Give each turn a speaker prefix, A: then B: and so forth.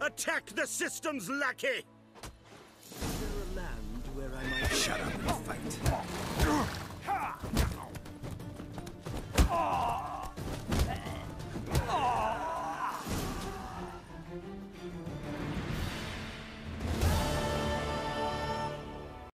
A: Attack the system's lackey!